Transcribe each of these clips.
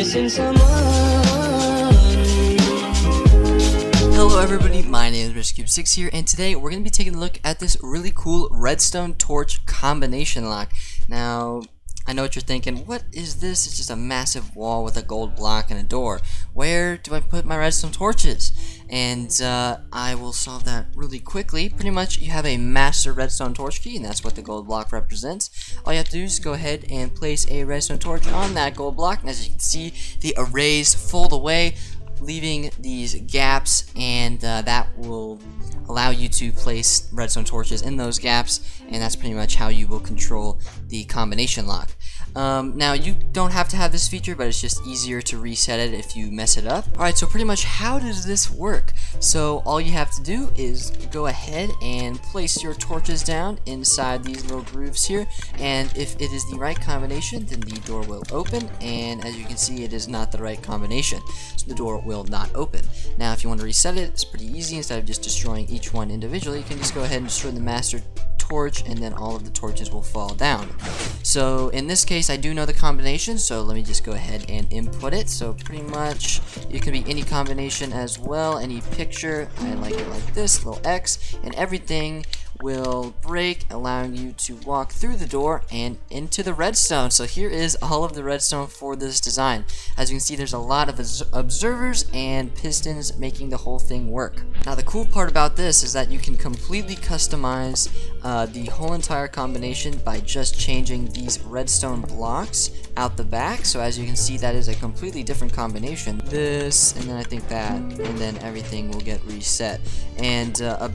missing someone. Hello everybody, my name is MrCube6 here, and today we're going to be taking a look at this really cool redstone torch combination lock. Now, I know what you're thinking, what is this? It's just a massive wall with a gold block and a door. Where do I put my redstone torches? And uh, I will solve that really quickly. Pretty much, you have a master redstone torch key, and that's what the gold block represents. All you have to do is go ahead and place a redstone torch on that gold block, and as you can see, the arrays fold away, leaving these gaps and uh, that will allow you to place redstone torches in those gaps and that's pretty much how you will control the combination lock. Um, now you don't have to have this feature but it's just easier to reset it if you mess it up. Alright so pretty much how does this work? So all you have to do is go ahead and place your torches down inside these little grooves here and if it is the right combination then the door will open and as you can see it is not the right combination so the door will not open. Now if you want to reset it it's pretty easy instead of just destroying each one individually you can just go ahead and destroy the master torch and then all of the torches will fall down. So in this case I do know the combination so let me just go ahead and input it. So pretty much it can be any combination as well, any picture. I like it like this, little X, and everything will break, allowing you to walk through the door and into the redstone. So here is all of the redstone for this design. As you can see, there's a lot of observers and pistons making the whole thing work. Now the cool part about this is that you can completely customize uh, the whole entire combination by just changing these redstone blocks out the back. So as you can see, that is a completely different combination. This, and then I think that, and then everything will get reset. And uh,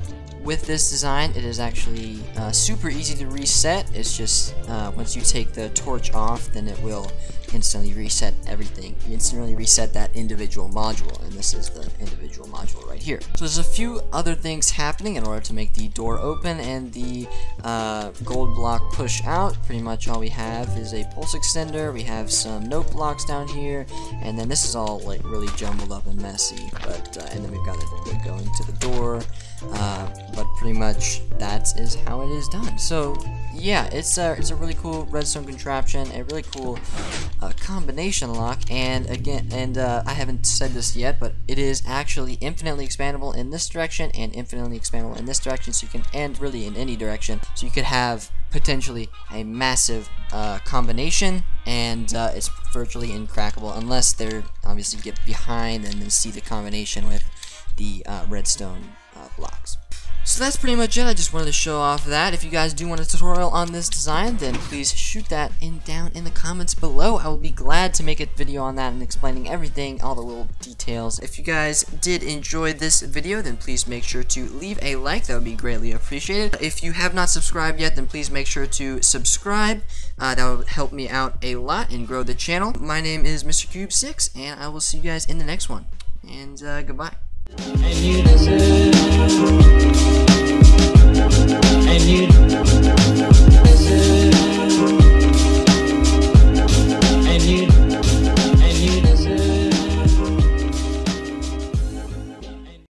with this design, it is actually uh, super easy to reset. It's just uh, once you take the torch off, then it will instantly reset everything. You instantly reset that individual module, and this is the individual module right here. So there's a few other things happening in order to make the door open and the uh, gold block push out. Pretty much all we have is a pulse extender, we have some note blocks down here, and then this is all like really jumbled up and messy, but uh, and then we've got it going to the door, uh, but pretty much that is how it is done. So yeah, it's a, it's a really cool redstone contraption, a really cool uh, combination lock, and again, and uh, I haven't said this yet, but it is actually infinitely expandable in this direction and infinitely expandable in this direction, so you can end really in any direction. So you could have potentially a massive uh, combination, and uh, it's virtually incrackable unless they're obviously get behind and then see the combination with the uh, redstone uh, blocks. So that's pretty much it. I just wanted to show off that. If you guys do want a tutorial on this design, then please shoot that in down in the comments below. I will be glad to make a video on that and explaining everything, all the little details. If you guys did enjoy this video, then please make sure to leave a like. That would be greatly appreciated. If you have not subscribed yet, then please make sure to subscribe. Uh, that would help me out a lot and grow the channel. My name is Mr. Cube 6, and I will see you guys in the next one. And uh, goodbye. And you deserve,